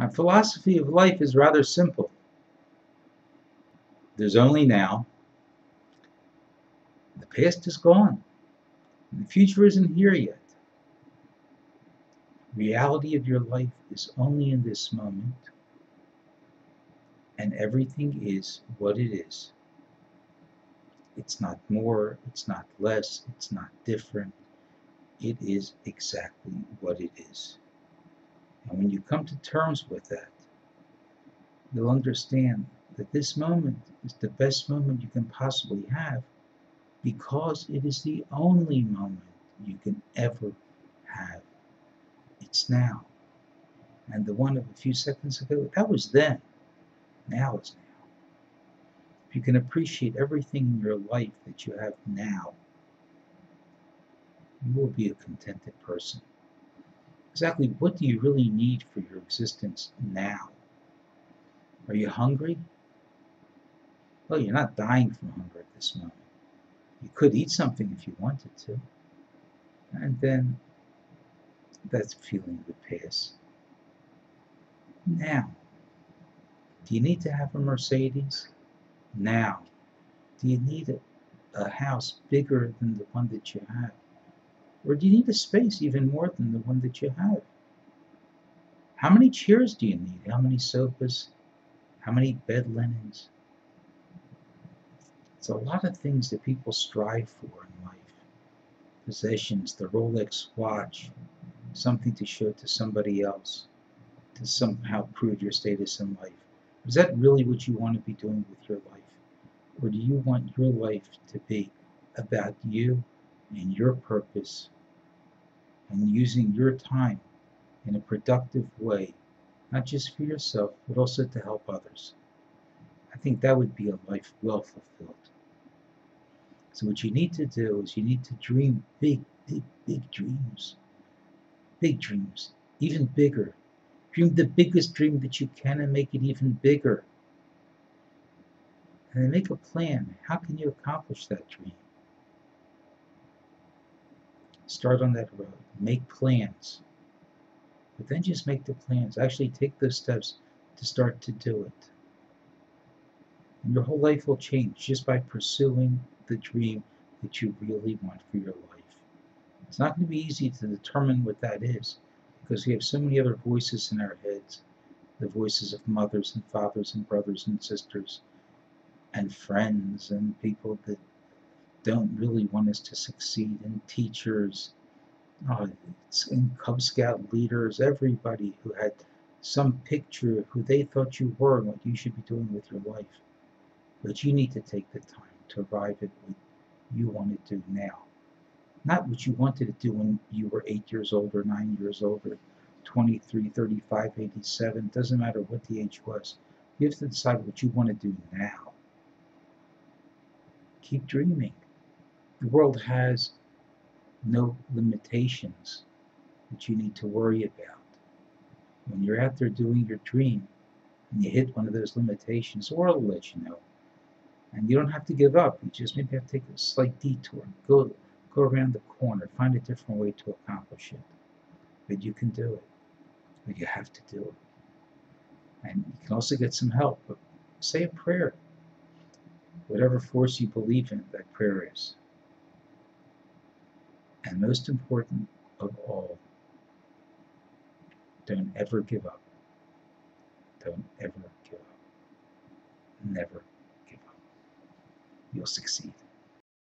My philosophy of life is rather simple. There's only now. The past is gone. The future isn't here yet. Reality of your life is only in this moment. And everything is what it is. It's not more, it's not less, it's not different. It is exactly what it is. And when you come to terms with that, you'll understand that this moment is the best moment you can possibly have because it is the only moment you can ever have. It's now. And the one of a few seconds ago, that was then. Now is now. If you can appreciate everything in your life that you have now, you will be a contented person. Exactly what do you really need for your existence now? Are you hungry? Well, you're not dying from hunger at this moment. You could eat something if you wanted to. And then that feeling would pass. Now, do you need to have a Mercedes? Now, do you need a, a house bigger than the one that you have? Or do you need a space even more than the one that you have? How many chairs do you need? How many sofas? How many bed linens? It's a lot of things that people strive for in life. Possessions, the Rolex watch, something to show to somebody else, to somehow prove your status in life. Is that really what you want to be doing with your life? Or do you want your life to be about you and your purpose and using your time in a productive way, not just for yourself, but also to help others? I think that would be a life well fulfilled. So what you need to do is you need to dream big, big, big dreams. Big dreams, even bigger. Dream the biggest dream that you can and make it even bigger. And then make a plan. How can you accomplish that dream? Start on that road. Make plans. But then just make the plans. Actually take those steps to start to do it. And your whole life will change just by pursuing the dream that you really want for your life. It's not going to be easy to determine what that is because we have so many other voices in our heads the voices of mothers and fathers and brothers and sisters and friends and people that don't really want us to succeed and teachers uh, and Cub Scout leaders, everybody who had some picture of who they thought you were and what you should be doing with your life. But you need to take the time to arrive at what you want to do now. Not what you wanted to do when you were 8 years old or 9 years old or 23, 35, 87. Doesn't matter what the age was. You have to decide what you want to do now. Keep dreaming. The world has no limitations that you need to worry about. When you're out there doing your dream and you hit one of those limitations, the world will let you know. And you don't have to give up. You just maybe have to take a slight detour. Go go around the corner, find a different way to accomplish it. But you can do it. But you have to do it. And you can also get some help. But say a prayer. Whatever force you believe in, that prayer is. And most important of all, don't ever give up. Don't ever give up. Never give up. You'll succeed.